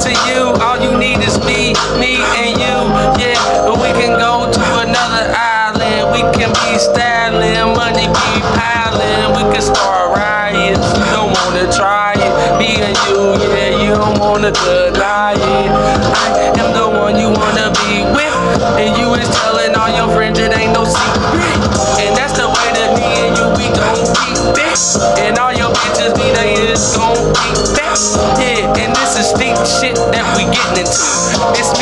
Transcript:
to you. All you need is me, me and you. Yeah, wanna deny it. I am the one you wanna be with, and you is telling all your friends it ain't no secret. And that's the way that me and you we gon' keep it. And all your bitches be they is gon' keep that. Yeah, and this is deep shit that we getting into. It's